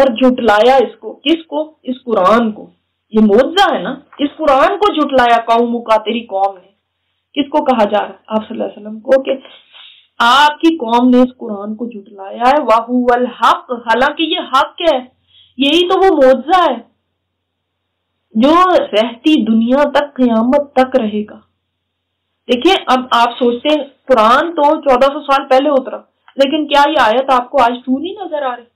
और झुटलाया इसको, किसको? इस कुरान को। ये मोजा है ना? इस कुरान को झुटलाया कौम का, तेरी कौम ने। किसको कहा जा रहा है? आप सल्लल्लाहु अलैहि वसल्लम को कि आपकी कौम ने इस कुरान को झुटलाया है। वाहुवल हक। हालाँकि ये हक है। यही तो वो मोजा है। जो रहती दुनिया तक, क्यामत तक रहेगा। देखिए, अब आप सोचते हैं, कुरान तो 1400 साल पहले उतरा लेकिन क्या ये आयत आपको आज टू नहीं नज़र आ रही?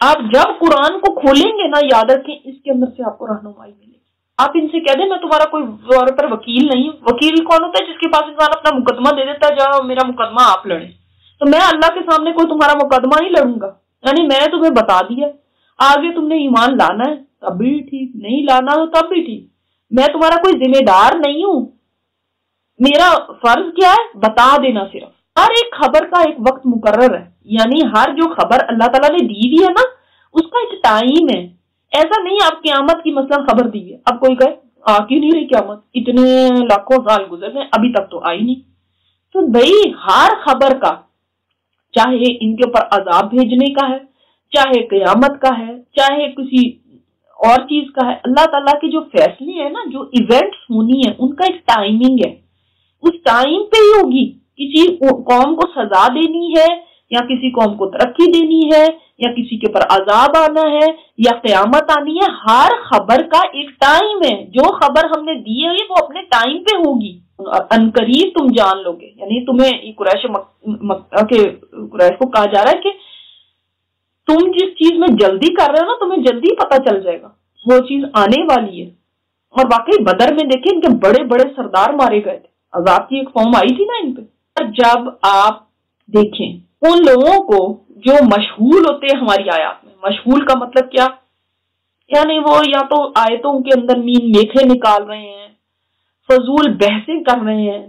आप जब कुरान को खोलेंगे ना, याद रखें, इसके अंदर से आपको रहनुमाई मिलेगी। आप इनसे कह दें, मैं तुम्हारा कोई और पर वकील नहीं, वकील कौन होता है जिसके पास इंसान अपना मुकदमा दे देता है, जाओ, मेरा मुकदमा आप लड़े तो मैं अल्लाह के सामने कोई तुम्हारा मुकदमा नहीं लड़ूँगा। यानी मैंने तुम्हें बता दिया आगे तुमने ईमान लाना है तब भी ठीक, नहीं लाना हो तब भी ठीक। मैं तुम्हारा कोई जिम्मेदार नहीं हूँ। मेरा फ़र्ज़ क्या है? बता देना सिर्फ़। हर एक खबर का एक वक्त मुकर्र है। यानी हर जो खबर अल्लाह ताला ने दी हुई है ना, उसका एक टाइम है। ऐसा नहीं आप क्यामत की मसलन खबर दी है अब कोई कहे, आ क्यों नहीं रही क्यामत? इतने लाखों साल गुजर गए, अभी तक तो आई नहीं। तो भाई, हर खबर का, चाहे इनके ऊपर अजाब भेजने का है, चाहे क्यामत का है, चाहे किसी और चीज़ का है, अल्लाह ताला के जो फैसले हैं ना, जो इवेंट्स होनी है, उनका एक टाइमिंग है। उस टाइम पे ही होगी। किसी कौम को सजा देनी है, या किसी कौम को तरक्की देनी है, या किसी के ऊपर अजाब आना है, या क्यामत आनी है, हर खबर का एक टाइम है। जो खबर हमने दी है वो अपने टाइम पे होगी। अनकरीब तुम जान लोगे। यानी तुम्हें कुरैश के, कुरैश को कहा जा रहा है कि तुम जिस चीज़ में जल्दी कर रहे हो ना, तुम्हें जल्दी पता चल जाएगा। वो चीज़ आने वाली है। और वाकई बदर में देखे, इनके बड़े बड़े सरदार मारे गए थे। अजाब की एक फॉर्म आई थी ना इन पे। जब आप देखें, उन लोगों को जो मशहूल होते हैं हमारी आयात में, मशहूल का मतलब क्या? यानी वो या तो आयतों के अंदर मीन मेखे निकाल रहे हैं, फजूल बहसें कर रहे हैं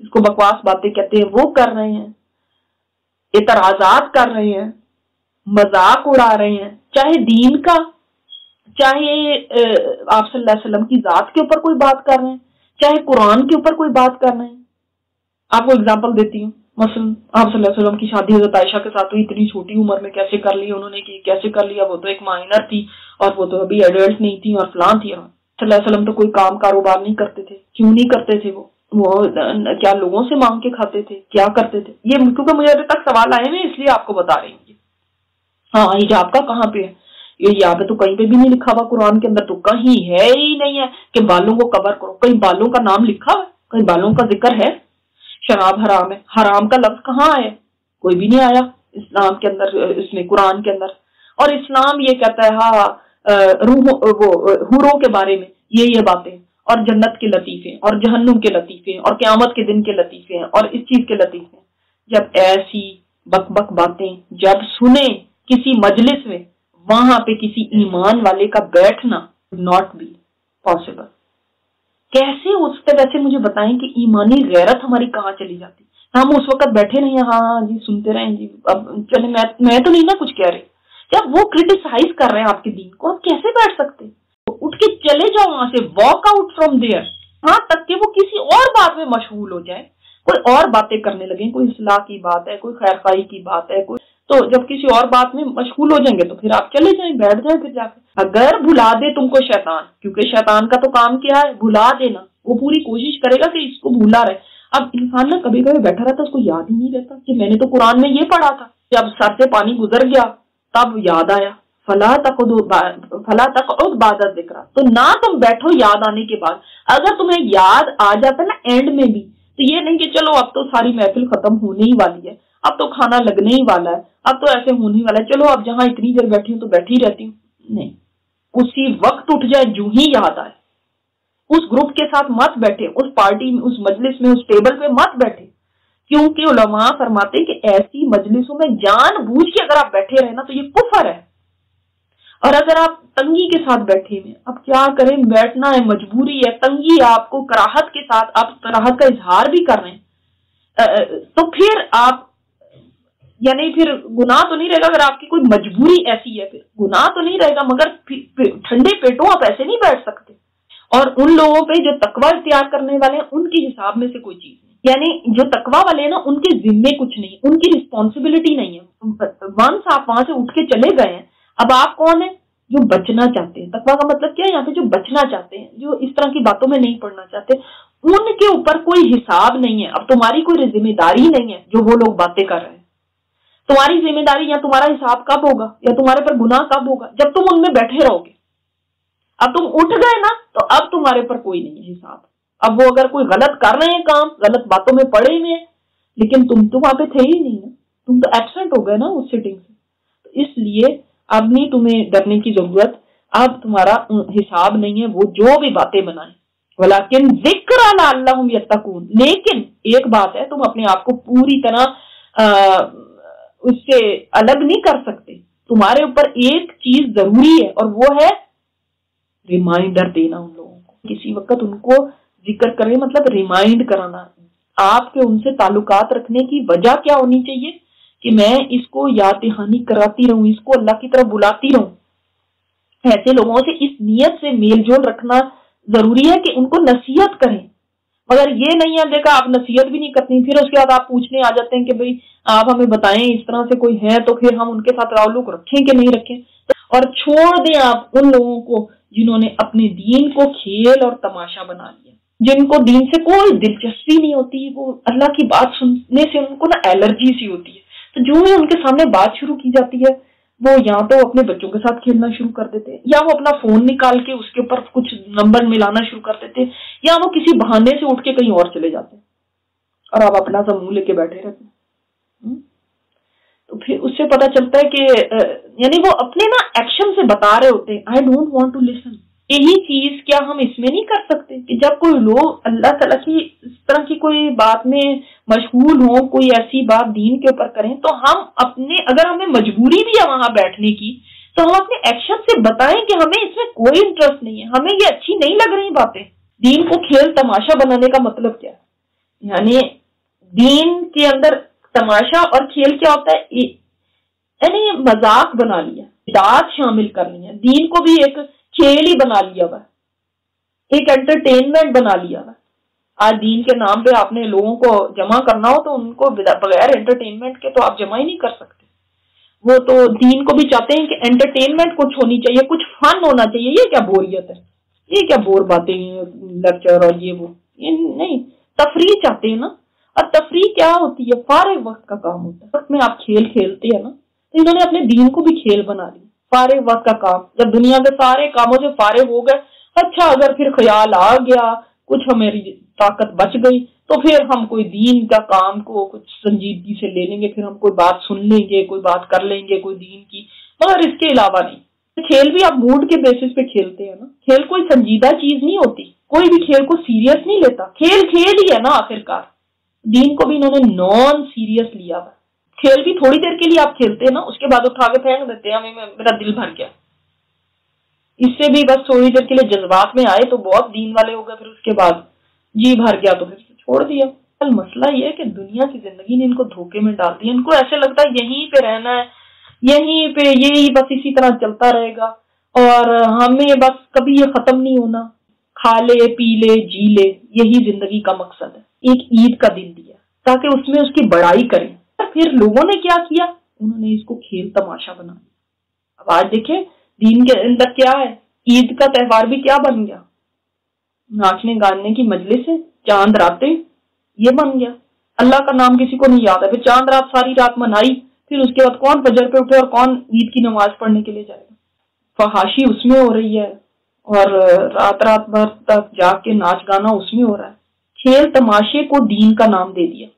इसको बकवास बातें कहते हैं, वो कर रहे हैं, इतराजात कर रहे हैं, मज़ाक उड़ा रहे हैं, चाहे दीन का, चाहे आप सल्लल्लाहु अलैहि वसल्लम की जात के ऊपर कोई बात कर रहे हैं, चाहे कुरान के ऊपर कोई बात कर रहे हैं। आपको एग्ज़ाम्पल देती हूँ। मसल आप वसल्लम की शादी हज़रत आयशा के साथ हुई, इतनी छोटी उम्र में कैसे कर ली उन्होंने की, कैसे कर लिया, वो तो एक माइनर थी और वो तो अभी एडल्ट नहीं थी और फलां थी वसल्लम तो कोई काम कारोबार नहीं करते थे। क्यों नहीं करते थे वो? वो, क्या लोगों से मांग के खाते थे? क्या करते थे? ये क्योंकि मुझे अभी तक सवाल आए हैं, इसलिए आपको बता रही हूँ। हाँ हिजाब का कहाँ पे है? ये यहाँ पे तो कहीं पे भी नहीं लिखा हुआ कुरान के अंदर तो कहीं है ही नहीं है कि बालों को कवर करो। कहीं बालों का नाम लिखा हुआ कहीं बालों का ज़िक्र है? शराब हराम है। हराम का लफ्ज कहाँ आया? कोई भी नहीं आया इस्लाम के अंदर, इसमें, कुरान के अंदर। और इस्लाम ये कहता है हाँ रूह, वो, हुरों के बारे में ये ये बातें। और जन्नत के लतीफे, और जहन्नुम के लतीफे, और क्यामत के दिन के लतीफे और इस चीज़ के लतीफे जब ऐसी बक बक बातें, जब सुने किसी मजलिस में, वहाँ पे किसी ईमान वाले का बैठना नॉट बी पॉसिबल कैसे उससे वैसे मुझे बताएँ कि ईमानी गैरत हमारी कहाँ चली जाती? हम उस वक्त बैठे नहीं हाँ, हाँ जी सुनते रहे जी। अब चले मैं मैं तो नहीं ना कुछ कह रही। जब वो क्रिटिसाइज कर रहे हैं आपके दिन को आप कैसे बैठ सकते तो उठ के चले जाओ वहाँ से वॉक आउट फ्रॉम देयर हाँ तक के वो किसी और बात में मशहूल हो जाए। कोई और बातें करने लगे कोई सलाह की बात है कोई खैर की बात है कोई तो जब किसी और बात में मशगूल हो जाएँगे तो फिर आप चले जाए, बैठ जाए फिर जाकर अगर भुला दे तुमको शैतान, क्योंकि शैतान का तो काम क्या है? भुला देना। वो पूरी कोशिश करेगा कि इसको भूला रहे। अब इंसान ना कभी कभी बैठा रहता उसको याद ही नहीं रहता कि मैंने तो कुरान में ये पढ़ा था जब सर से पानी गुजर गया, तब याद आया। फला तक फला तक बादत दिख रहा तो ना तुम बैठो याद आने के बाद। अगर तुम्हें याद आ जाता ना एंड में भी तो ये नहीं कि चलो अब तो सारी महफिल खत्म होने ही वाली है। अब तो खाना लगने ही वाला है। अब तो ऐसे होने वाला है। चलो, अब जहाँ इतनी देर बैठी हूँ तो बैठी रहती हूँ। नहीं। उसी वक्त उठ जाए जू ही याद आए। उस ग्रुप के साथ मत बैठे। उस पार्टी में, उस मजलिस में, उस टेबल पे मत बैठे। क्योंकि उलमा फरमाते कि ऐसी मजलिसों में जान बूझ के अगर आप बैठे रहे ना तो ये कुफर है। और अगर आप तंगी के साथ बैठे हुए अब क्या करें? बैठना है, मजबूरी है, तंगी आपको, कराहत के साथ आप, कराहत का इजहार भी कर रहे हैं। तो फिर आप यानी फिर गुनाह तो नहीं रहेगा, अगर आपकी कोई मजबूरी ऐसी है, फिर गुनाह तो नहीं रहेगा, मगर ठंडे पेटों आप ऐसे नहीं बैठ सकते। और उन लोगों पे जो तकवा इख्तियार करने वाले हैं, उनके हिसाब में से कोई चीज़ नहीं। यानी जो तकवा वाले हैं ना, उनके जिम्मे कुछ नहीं, उनकी रिस्पॉन्सिबिलिटी नहीं है। वंस आप वहाँ से उठ के चले गए हैं, अब आप कौन है? जो बचना चाहते हैं। तकवा का मतलब क्या है? यहाँ पे जो बचना चाहते हैं, जो इस तरह की बातों में नहीं पढ़ना चाहते, उनके ऊपर कोई हिसाब नहीं है। अब तुम्हारी कोई ज़िम्मेदारी नहीं है, जो वो लोग बातें कर रहे हैं। तुम्हारी ज़िम्मेदारी या तुम्हारा हिसाब कब होगा, या तुम्हारे पर गुनाह कब होगा, जब तुम उनमें बैठे रहोगे। अब तुम उठ गए ना तो अब तुम्हारे पर कोई नहीं है हिसाब। अब वो अगर कोई गलत कर रहे हैं काम, गलत बातों में पड़े हुए हैं, लेकिन तुम तो वहाँ पे थे ही नहीं ना। तुम तो एबसेंट हो गए ना उस सिटिंग से। तो इसलिए अब नहीं तुम्हें डरने की ज़रूरत। अब तुम्हारा हिसाब नहीं है, वो जो भी बातें बनाए। वलाकिन ज़िक्र अल्लाह लेकिन एक बात है, तुम अपने आप को पूरी तरह उससे अलग नहीं कर सकते। तुम्हारे ऊपर एक चीज़ ज़रूरी है और वो है रिमाइंडर देना उन लोगों को। किसी वक्त उनको ज़िक्र करें मतलब रिमाइंड कराना। आपके उनसे ताल्लुकात रखने की वजह क्या होनी चाहिए? कि मैं इसको याद दहानी कराती रहूँ, इसको अल्लाह की तरफ़ बुलाती रहूँ। ऐसे लोगों से इस नियत से मेल जोल रखना ज़रूरी है कि उनको नसीहत करें। मगर ये नहीं है, देखा, आप नसीहत भी नहीं करती, फिर उसके बाद आप पूछने आ जाते हैं कि भाई, आप हमें बताएँ, इस तरह से कोई है तो फिर हम उनके साथ ताल्लुक रखें कि नहीं रखें? और छोड़ दें आप उन लोगों को जिन्होंने अपने दीन को खेल और तमाशा बना लिया, जिनको दीन से कोई दिलचस्पी नहीं होती, वो अल्लाह की बात सुनने से उनको ना एलर्जी सी होती है। तो जो ही उनके सामने बात शुरू की जाती है वो या तो अपने बच्चों के साथ खेलना शुरू कर देते हैं। या वो अपना फ़ोन निकाल के उसके ऊपर कुछ नंबर मिलाना शुरू कर देते हैं, या वो किसी बहाने से उठ के कहीं और चले जाते हैं और आप अपना सा मुँह लेके बैठे रहते हैं। हम्म? तो फिर उससे पता चलता है कि यानी वो अपने ना एक्शन से बता रहे होते हैं I don't want to listen यही चीज़ क्या हम इसमें नहीं कर सकते कि जब कोई लोग अल्लाह तला की इस तरह की कोई बात में मशगूल हो, कोई ऐसी बात दीन के ऊपर करें तो हम अपने, अगर हमें मजबूरी भी है वहाँ बैठने की तो हम अपने एक्शन से बताएँ कि हमें इसमें कोई इंटरेस्ट नहीं है। हमें ये अच्छी नहीं लग रही बातें। दीन को खेल तमाशा बनाने का मतलब क्या है? यानी दीन के अंदर तमाशा और खेल क्या होता है? यानी मज़ाक बना लिया दाद शामिल करनी है। दीन को भी एक खेल ही बना लिया हुआ एक एंटरटेनमेंट बना लिया हुआ आज दीन के नाम पे आपने लोगों को जमा करना हो तो उनको बगैर एंटरटेनमेंट के तो आप जमा ही नहीं कर सकते। वो तो दीन को भी चाहते हैं कि एंटरटेनमेंट कुछ होनी चाहिए, कुछ फन होना चाहिए। ये क्या बोरियत है? ये क्या बोर बातें लेक्चर और ये वो? ये नहीं, तफरी चाहते हैं ना। और तफरी क्या होती है? फारे वक्त का काम होता है। वक्त में आप खेल खेलते हैं ना तो इन्होंने अपने दीन को भी खेल बना लिया। फारे वक्त का काम। जब दुनिया के सारे कामों से फारे हो गए अच्छा अगर फिर ख्याल आ गया, कुछ हमारी ताकत बच गई तो फिर हम कोई दीन का काम को कुछ संजीदगी से ले लेंगे, फिर हम कोई बात सुन लेंगे, कोई बात कर लेंगे कोई दीन की। मगर इसके अलावा नहीं। खेल भी आप मूड के बेसिस पे खेलते हैं ना। खेल कोई संजीदा चीज़ नहीं होती। कोई भी खेल को सीरियस नहीं लेता। खेल खेल ही है ना आखिरकार। दीन को भी इन्होंने नॉन सीरियस लिया हुआ खेल भी थोड़ी देर के लिए आप खेलते हैं ना, उसके बाद उठा के फेंक देते हैं, हमें, मेरा दिल भर गया। इससे भी बस थोड़ी देर के लिए जज्बात में आए तो बहुत दीन वाले हो गए, फिर उसके बाद जी भर गया तो फिर छोड़ दिया। कल मसला ये है कि दुनिया की ज़िंदगी ने इनको धोखे में डाल दिया। इनको ऐसे लगता है यहीं पे रहना है, यहीं पे यही बस इसी तरह चलता रहेगा, और हमें बस कभी ये खत्म नहीं होना। खा ले, पी ले, जी ले, यही ज़िंदगी का मकसद है। एक ईद का दिन दिया, ताकि उसमें उसकी बड़ाई करें। फिर लोगों ने क्या किया? उन्होंने इसको खेल तमाशा बना दिया। अब आज देखे, दीन के अंदर क्या है? ईद का त्योहार भी क्या बन गया? नाचने गाने की मजलिस है, चाँद रातें, ये बन गया। अल्लाह का नाम किसी को नहीं याद है। फिर चाँद रात सारी रात मनाई, फिर उसके बाद कौन फजर पे उठे और कौन ईद की नमाज़ पढ़ने के लिए जाएगा? फहाशी उसमें हो रही है और रात रात भर तक जाके नाच गाना उसमें हो रहा है। खेल तमाशे को दीन का नाम दे दिया।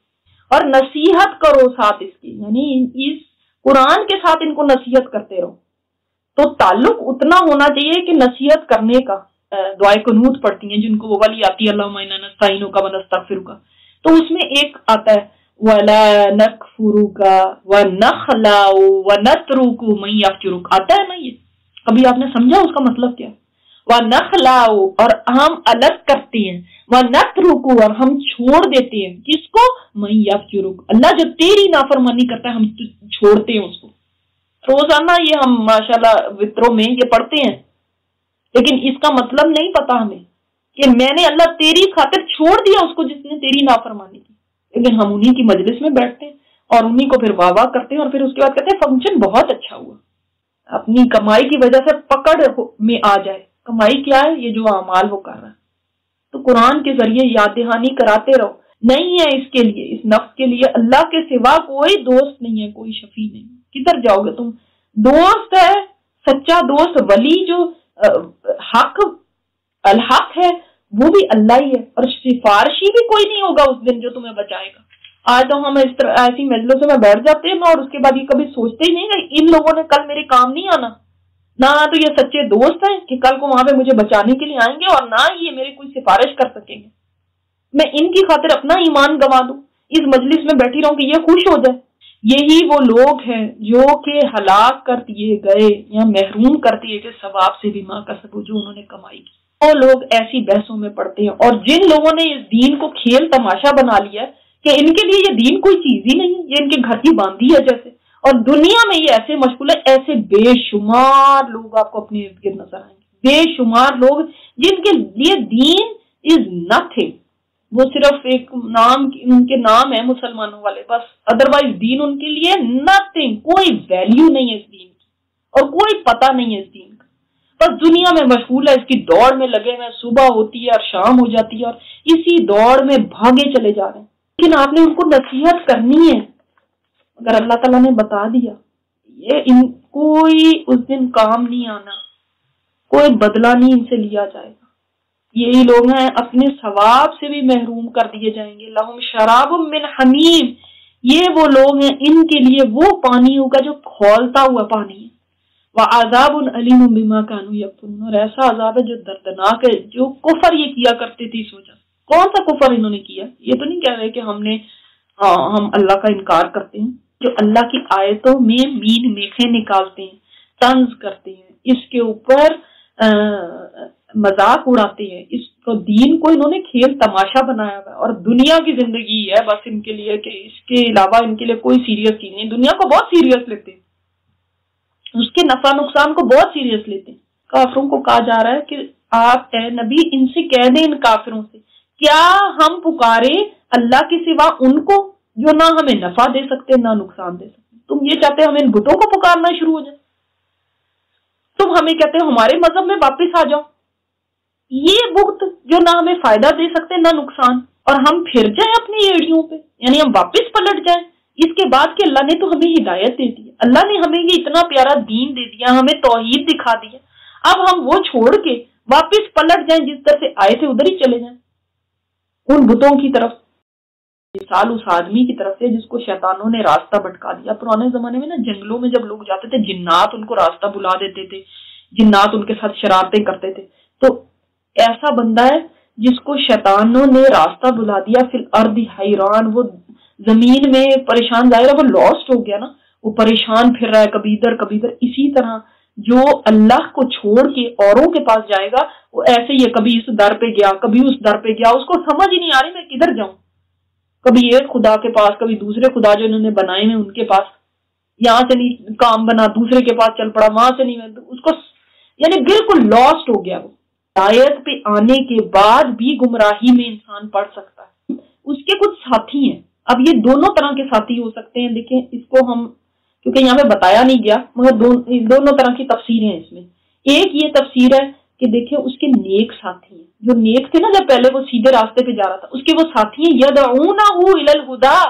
और नसीहत करो साथ इसकी। यानी इस कुरान के साथ इनको नसीहत करते रहो। तो ताल्लुक उतना होना चाहिए कि नसीहत करने का दुआ कनूत पड़ती हैं, जिनको वो वाली आती है अल्लाह का वनस्तगफिर का तो उसमें एक आता है, वला नकफुरु का व नखलाउ व नतरुकु मई आता है ना ये? कभी आपने समझा उसका मतलब क्या? व नखलाउ, और हम अलग करते हैं। और हम छोड़ देते हैं। किसको? यफजुरुक अल्लाह जो तेरी नाफरमानी करता है, हम छोड़ते हैं उसको। रोज़ाना ये हम, माशाल्लाह, वित्रों में ये पढ़ते हैं। लेकिन इसका मतलब नहीं पता हमें कि मैंने अल्लाह तेरी खातिर छोड़ दिया उसको जिसने तेरी नाफरमानी की। लेकिन हम उन्हीं की मजलिस में बैठते हैं और उन्हीं को फिर वाह वाह करते हैं और फिर उसके बाद कहते हैं फ़ंक्शन बहुत अच्छा हुआ। अपनी कमाई की वजह से पकड़ में आ जाए। कमाई क्या है? ये जो अमाल वो कर रहा है। तो कुरान के ज़रिए याद दहानी कराते रहो। नहीं है इसके लिए, इस नफ्स के लिए। अल्लाह के सिवा कोई दोस्त नहीं है, कोई शफी नहीं। किधर जाओगे तुम? दोस्त है, सच्चा दोस्त, वली जो हक, अलहक है, वो भी अल्लाह ही है। और सिफारशी भी कोई नहीं होगा उस दिन जो तुम्हें बचाएगा। आज तो हम इस तरह, ऐसी मजलों से मैं बैठ जाते हैं और उसके बाद ये कभी सोचते ही नहीं इन लोगों ने कल मेरे काम नहीं आना। ना तो ये सच्चे दोस्त हैं कि कल को वहाँ पे मुझे बचाने के लिए आएँगे और ना ये मेरी कोई सिफारिश कर सकेंगे। मैं इनकी खातिर अपना ईमान गंवा दू, इस मजलिस में बैठी रहूँ कि ये खुश हो जाए। यही वो लोग हैं जो के हलाक कर दिए गए या महरूम कर दिए गए सवाब से भी माँ का सबूत जो उन्होंने कमाई। की वो लोग ऐसी बहसों में पड़ते हैं और जिन लोगों ने इस दीन को खेल तमाशा बना लिया कि इनके लिए ये दीन कोई चीज़ ही नहीं ये इनके घर की बांधी है जैसे। और दुनिया में ये ऐसे मशगूल है, ऐसे बेशुमार लोग आपको अपने इर्द गिर्द नज़र आएँगे। बेशुमार लोग जिनके लिए दीन इज़ नथिंग वो सिर्फ़ एक नाम उनके नाम है मुसलमानों वाले, बस अदरवाइज़ दीन उनके लिए नथिंग कोई वैल्यू नहीं है इस दीन की, और कोई पता नहीं है इस दीन का। बस दुनिया में मशगूल है, इसकी दौड़ में लगे हुए सुबह होती है और शाम हो जाती है, और इसी दौड़ में भागे चले जा रहे हैं। लेकिन आपने उनको नसीहत करनी है। अगर अल्लाह ताला ने बता दिया ये इन कोई उस दिन काम नहीं आना कोई बदला नहीं इनसे लिया जाएगा। यही लोग हैं अपने सवाब से भी महरूम कर दिए जाएँगे। लहुम शराब मिन हमीम ये वो लोग हैं इनके लिए वो पानी होगा जो खोलता हुआ पानी है। वह आजाब उन अलीम बिमा कानू यकफुन और ऐसा आजाब है जो दर्दनाक है जो कुफर ये किया करते थे सोचा कौन सा कुफर इन्होंने किया? ये तो नहीं कह रहे कि हमने आ, हम अल्लाह का इनकार करते हैं। जो अल्लाह की आयतों में मीन मेखे निकालते हैं तंज करते हैं, इसके ऊपर मज़ाक उड़ाते हैं। इसको दीन को इन्होंने खेल तमाशा बनाया हुआ और दुनिया की ज़िंदगी है, बस इनके लिए कि इसके अलावा इनके लिए कोई सीरियस चीज़ नहीं दुनिया को बहुत सीरियस लेते हैं। उसके नफा नुकसान को बहुत सीरियस लेते हैं। काफरों को कहा जा रहा है कि आप, ए नबी, इनसे कह दें इन काफिरों से, क्या हम पुकारे अल्लाह के सिवा उनको? जो ना हमें नफा दे सकते, ना नुकसान दे सकते। तुम ये चाहते हम इन बुतों को पुकारना शुरू हो जाए? तुम हमें कहते हो हमारे मज़हब में वापिस आ जाओ। ये बुत जो ना हमें फ़ायदा दे सकते, ना नुकसान, और हम फिर जाए अपनी एड़ियों पे, यानी हम वापस पलट जाए, इसके बाद कि अल्लाह ने तो हमें हिदायत दे दी अल्लाह ने हमें ये इतना प्यारा दीन दे दिया, हमें तोहीद दिखा दिया अब हम वो छोड़ के वापस पलट जाए, जिस तरह से आए थे, उधर ही चले जाए। उन बुतों की तरफ़ मिसाल उस आदमी की तरफ़ से जिसको शैतानों ने रास्ता भटका दिया। पुराने जमाने में ना जंगलों में जब लोग जाते थे, जिन्नात उनको रास्ता बुला देते थे, जिन्नात उनके साथ शरारतें करते थे। तो ऐसा बंदा है जिसको शैतानों ने रास्ता बुला दिया, फिर अर्द हैरान, वो ज़मीन में परेशान, ज़ाहिर वो लॉस्ट हो गया ना। वो परेशान फिर रहा है कभी इधर कभी इधर। इसी तरह जो अल्लाह को छोड़ के औरों के पास जाएगा, वो ऐसे ही है, कभी इस दर पे गया, कभी उस दर पे गया, उसको समझ ही नहीं आ रही, मैं किधर जाऊँ? कभी एक खुदा के पास कभी दूसरे खुदा जो इन्होंने बनाए हैं उनके पास यहाँ से नहीं काम बना दूसरे के पास चल पड़ा वहाँ से नहीं उसको यानी बिल्कुल लॉस्ट हो गया वो। दायत पे आने के बाद भी गुमराही में इंसान पढ़ सकता है। उसके कुछ साथी हैं। अब ये दोनों तरह के साथी हो सकते हैं देखें इसको हम क्योंकि यहाँ पे बताया नहीं गया मगर दो, दोनों तरह की तफसीरें हैं इसमें। एक ये तफसीर है कि देखिए, उसके नेक साथी हैं। जो नेक थे ना, जब पहले वो सीधे रास्ते पे जा रहा था, उसके वो साथी हैं, यदऊना इलल हुदा।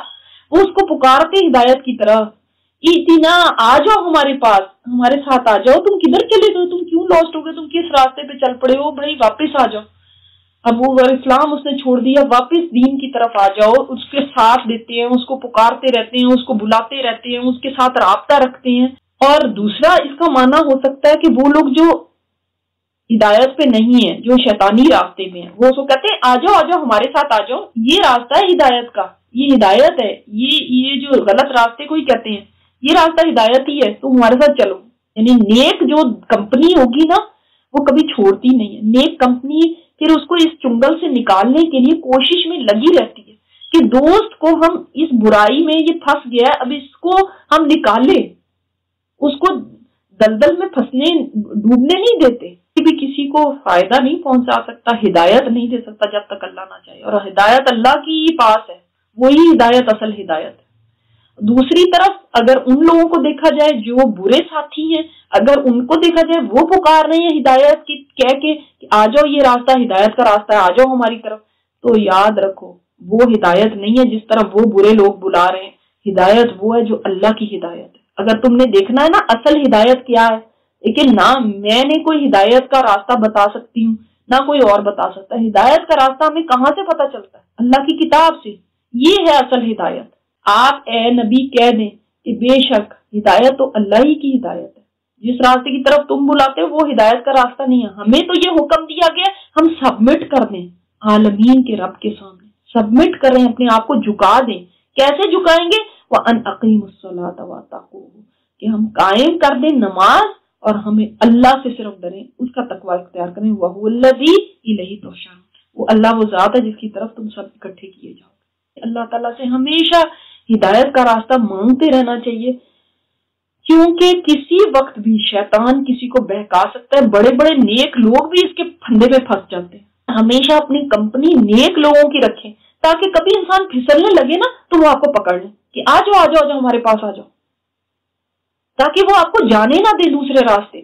वो उसको पुकारते हिदायत की तरह। इतना, आ जाओ हमारे पास। हमारे साथ आ जाओ। तुम किधर चले गए? तुम क्यों लॉस्ट हो गए? तुम किस रास्ते पे चल पड़े हो? भाई, वापस आ जाओ। अब वो इस्लाम उसने छोड़ दिया, वापस दीन की तरफ़ आ जाओ। उसके साथ देते हैं, उसको पुकारते रहते हैं, उसको बुलाते रहते हैं, उसके साथ रबता रखते हैं। और दूसरा, इसका माना हो सकता है कि वो लोग जो हिदायत पे नहीं है, जो शैतानी रास्ते में है। वो उसको कहते हैं आ जाओ आ जाओ हमारे साथ आ जाओ ये रास्ता है हिदायत का। ये हिदायत है। ये ये जो गलत रास्ते को ही कहते हैं, ये रास्ता हिदायत ही है। तुम हमारे साथ चलो। यानी नेक जो कंपनी होगी ना, वो कभी छोड़ती नहीं है। नेक कंपनी फिर उसको इस चुंगल से निकालने के लिए कोशिश में लगी रहती है कि दोस्त को हम इस बुराई में ये फंस गया अब इसको हम निकाले। उसको दलदल में फंसने डूबने नहीं देते भी किसी को फ़ायदा नहीं पहुँचा सकता, हिदायत नहीं दे सकता जब तक अल्लाह ना चाहे। और हिदायत अल्लाह की ही पास है, वही हिदायत, असल हिदायत। है दूसरी तरफ़, अगर उन लोगों को देखा जाए जो बुरे साथी हैं, अगर उनको देखा जाए, वो पुकार रहे हैं हिदायत की, कह के कि आ जाओ, ये रास्ता हिदायत का रास्ता है, आ जाओ हमारी तरफ़। तो याद रखो, वो हिदायत नहीं है जिस तरफ़ वो बुरे लोग बुला रहे हैं। हिदायत वो है जो अल्लाह की हिदायत है। अगर तुमने देखना है ना, असल हिदायत क्या है? लेकिन ना, मैंने कोई हिदायत का रास्ता बता सकती हूँ, ना कोई और बता सकता है। हिदायत का रास्ता हमें कहाँ से पता चलता है? अल्लाह की किताब से। ये है असल हिदायत। आप, ए नबी, कह दें कि बेशक हिदायत तो अल्लाह ही की हिदायत है। जिस रास्ते की तरफ़ तुम बुलाते हो, वो हिदायत का रास्ता नहीं है। हमें तो ये हुक्म दिया गया, हम सबमिट कर दें आलमीन के रब के सामने। सबमिट करें, अपने आप को झुका दें। कैसे झुकाएँगे? अन अकीम कि हम कायम कर दें नमाज़ और हमें अल्लाह से सिर्फ़ डरें, उसका तकवा इख्तियार करें। वही तो वो अल्लाह वो जात है जिसकी तरफ़ तुम सब इकट्ठे किए जाओ। अल्लाह ताला से हमेशा हिदायत का रास्ता मांगते रहना चाहिए। क्योंकि किसी वक्त भी शैतान किसी को बहका सकता है। बड़े बड़े नेक लोग भी इसके फंदे में फंस जाते हैं। हमेशा अपनी कंपनी नेक लोगों की रखें, ताकि कभी इंसान फिसलने लगे ना तो वो आपको पकड़ ले। कि आ जाओ आ जाओ आ जाओ, हमारे पास आ जाओ। ताकि वो आपको जाने ना दे दूसरे रास्ते।